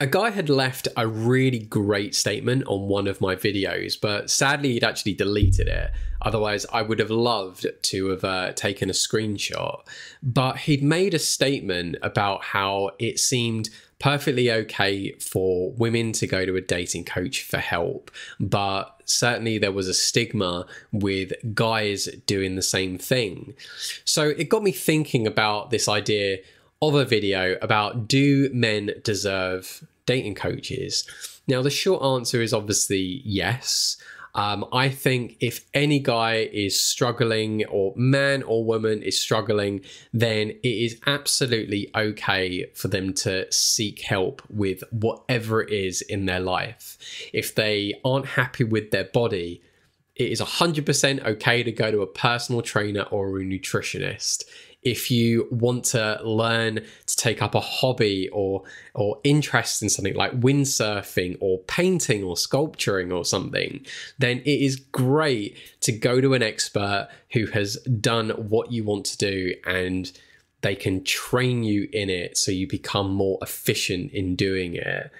a guy had left a really great statement on one of my videos, but sadly he'd actually deleted it. Otherwise, I would have loved to have uh, taken a screenshot. But he'd made a statement about how it seemed perfectly okay for women to go to a dating coach for help, but certainly there was a stigma with guys doing the same thing. So it got me thinking about this idea of a video about do men deserve dating coaches? Now, the short answer is obviously yes. Um, I think if any guy is struggling, or man or woman is struggling, then it is absolutely okay for them to seek help with whatever it is in their life. If they aren't happy with their body, it is 100% okay to go to a personal trainer or a nutritionist if you want to learn to take up a hobby or or interest in something like windsurfing or painting or sculpturing or something, then it is great to go to an expert who has done what you want to do and they can train you in it so you become more efficient in doing it.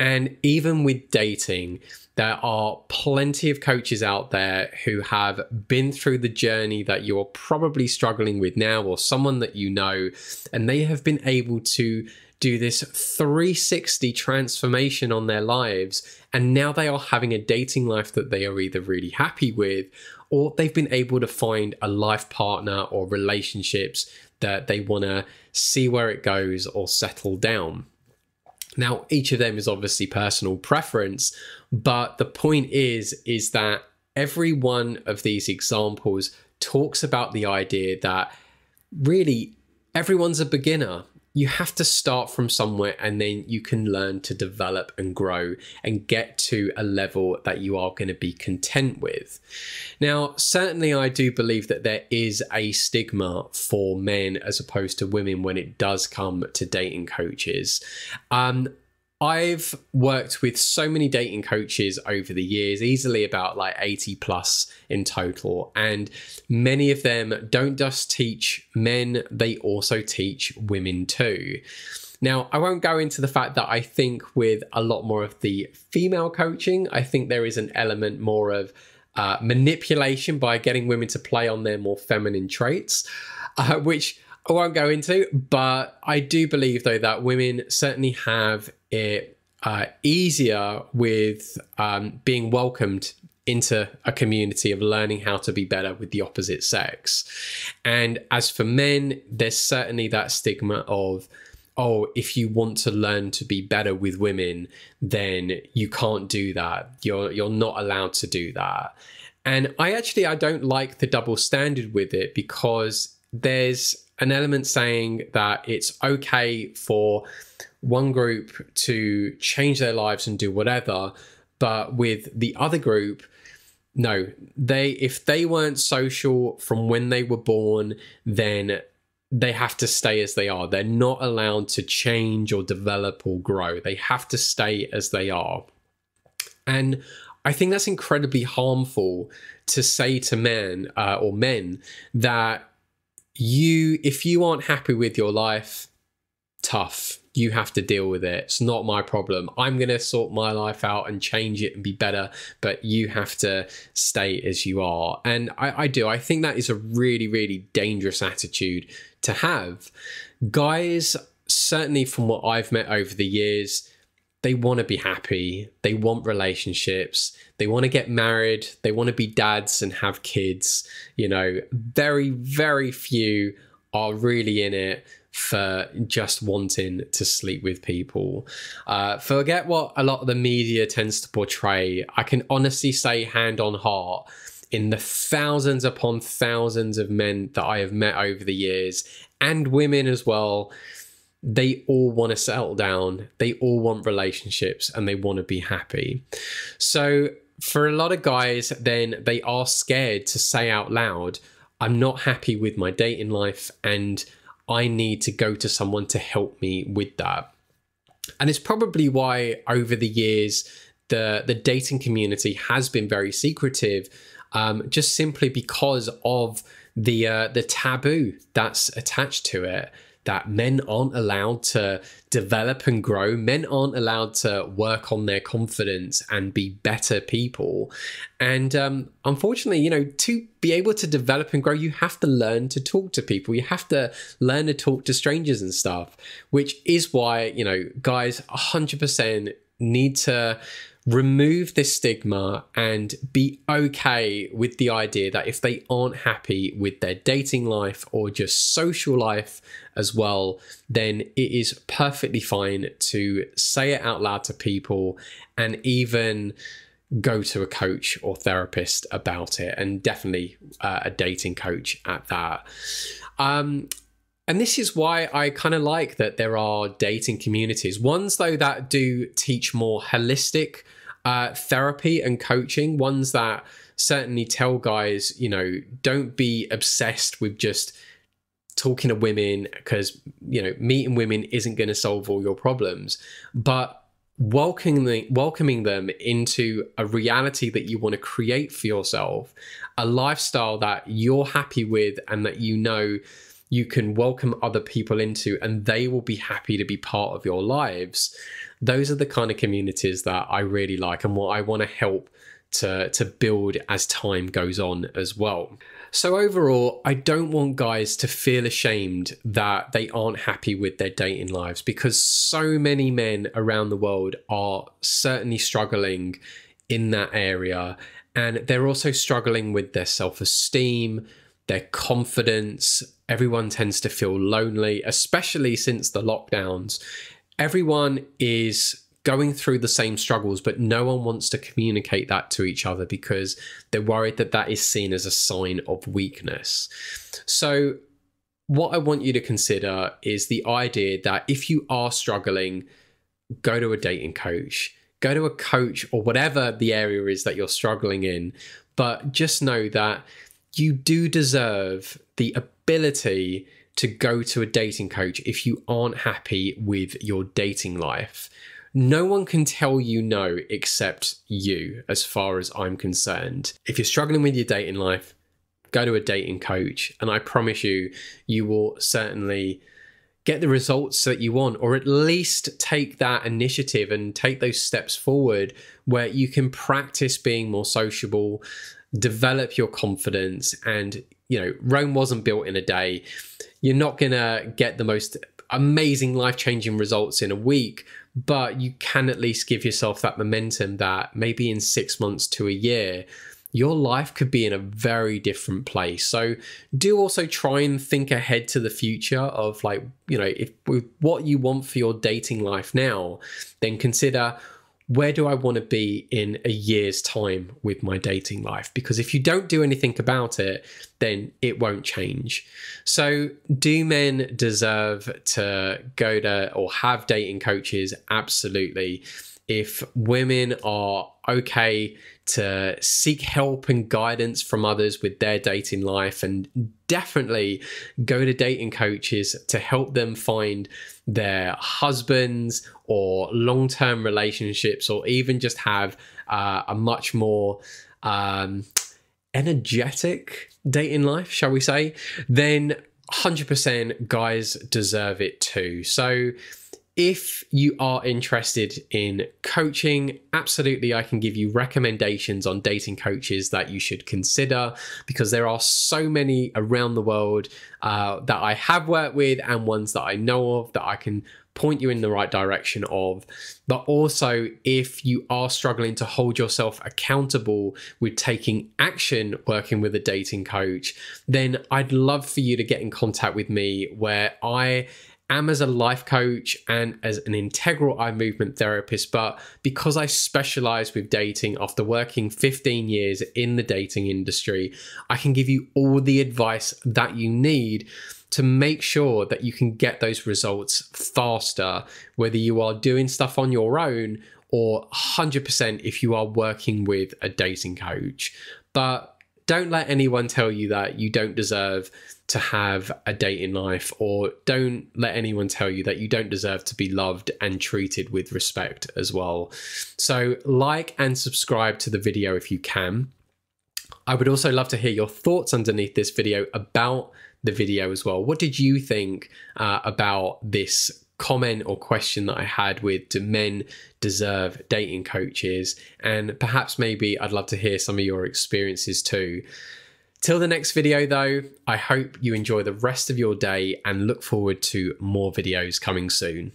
And even with dating, there are plenty of coaches out there who have been through the journey that you're probably struggling with now, or someone that you know, and they have been able to do this 360 transformation on their lives. And now they are having a dating life that they are either really happy with, or they've been able to find a life partner or relationships that they want to see where it goes or settle down. Now, each of them is obviously personal preference, but the point is is that every one of these examples talks about the idea that really everyone's a beginner you have to start from somewhere and then you can learn to develop and grow and get to a level that you are going to be content with. Now, certainly, I do believe that there is a stigma for men as opposed to women when it does come to dating coaches. Um, I've worked with so many dating coaches over the years, easily about like 80 plus in total. And many of them don't just teach men, they also teach women too. Now, I won't go into the fact that I think with a lot more of the female coaching, I think there is an element more of uh, manipulation by getting women to play on their more feminine traits, uh, which I won't go into, but I do believe though that women certainly have it uh, easier with um, being welcomed into a community of learning how to be better with the opposite sex. And as for men, there's certainly that stigma of, oh, if you want to learn to be better with women, then you can't do that. You're you're not allowed to do that. And I actually I don't like the double standard with it because there's an element saying that it's okay for one group to change their lives and do whatever, but with the other group, no, they if they weren't social from when they were born, then they have to stay as they are. They're not allowed to change or develop or grow. They have to stay as they are. And I think that's incredibly harmful to say to men uh, or men that you, if you aren't happy with your life, tough. You have to deal with it. It's not my problem. I'm going to sort my life out and change it and be better, but you have to stay as you are. And I, I do. I think that is a really, really dangerous attitude to have. Guys, certainly from what I've met over the years, they want to be happy. They want relationships. They want to get married. They want to be dads and have kids. You know, very, very few are really in it for just wanting to sleep with people. Uh, forget what a lot of the media tends to portray. I can honestly say, hand on heart, in the thousands upon thousands of men that I have met over the years, and women as well, they all want to settle down, they all want relationships, and they want to be happy. So, for a lot of guys, then they are scared to say out loud, I'm not happy with my dating life, and I need to go to someone to help me with that. And it's probably why over the years, the, the dating community has been very secretive, um, just simply because of the uh, the taboo that's attached to it that men aren't allowed to develop and grow. Men aren't allowed to work on their confidence and be better people. And um, unfortunately, you know, to be able to develop and grow, you have to learn to talk to people. You have to learn to talk to strangers and stuff, which is why, you know, guys 100% need to remove this stigma and be okay with the idea that if they aren't happy with their dating life or just social life as well, then it is perfectly fine to say it out loud to people and even go to a coach or therapist about it and definitely uh, a dating coach at that. Um, and this is why I kind of like that there are dating communities. Ones, though, that do teach more holistic uh, therapy and coaching, ones that certainly tell guys, you know, don't be obsessed with just talking to women because, you know, meeting women isn't going to solve all your problems, but welcoming welcoming them into a reality that you want to create for yourself, a lifestyle that you're happy with and that you know you can welcome other people into and they will be happy to be part of your lives those are the kind of communities that I really like and what I want to help to to build as time goes on as well. So overall, I don't want guys to feel ashamed that they aren't happy with their dating lives because so many men around the world are certainly struggling in that area and they're also struggling with their self-esteem, their confidence. Everyone tends to feel lonely, especially since the lockdowns everyone is going through the same struggles, but no one wants to communicate that to each other because they're worried that that is seen as a sign of weakness. So, what I want you to consider is the idea that if you are struggling, go to a dating coach, go to a coach or whatever the area is that you're struggling in, but just know that you do deserve the ability to go to a dating coach if you aren't happy with your dating life. No one can tell you no except you, as far as I'm concerned. If you're struggling with your dating life, go to a dating coach, and I promise you, you will certainly get the results that you want, or at least take that initiative and take those steps forward where you can practice being more sociable, develop your confidence, and you know, Rome wasn't built in a day you're not going to get the most amazing life changing results in a week, but you can at least give yourself that momentum that maybe in six months to a year, your life could be in a very different place. So do also try and think ahead to the future of like, you know, if with what you want for your dating life now, then consider where do I want to be in a year's time with my dating life? Because if you don't do anything about it, then it won't change. So, do men deserve to go to or have dating coaches? Absolutely. If women are okay to seek help and guidance from others with their dating life and definitely go to dating coaches to help them find their husbands or long term relationships or even just have uh, a much more um, energetic dating life, shall we say, then 100% guys deserve it too. So, if you are interested in coaching, absolutely, I can give you recommendations on dating coaches that you should consider because there are so many around the world uh, that I have worked with and ones that I know of that I can point you in the right direction of. But also, if you are struggling to hold yourself accountable with taking action working with a dating coach, then I'd love for you to get in contact with me where I am as a life coach and as an integral eye movement therapist, but because I specialize with dating after working 15 years in the dating industry, I can give you all the advice that you need to make sure that you can get those results faster, whether you are doing stuff on your own or 100% if you are working with a dating coach. But don't let anyone tell you that you don't deserve to have a date in life, or don't let anyone tell you that you don't deserve to be loved and treated with respect as well. So, like and subscribe to the video if you can. I would also love to hear your thoughts underneath this video about the video as well. What did you think uh, about this comment or question that I had with do men deserve dating coaches? And perhaps maybe I'd love to hear some of your experiences too. Till the next video, though, I hope you enjoy the rest of your day and look forward to more videos coming soon.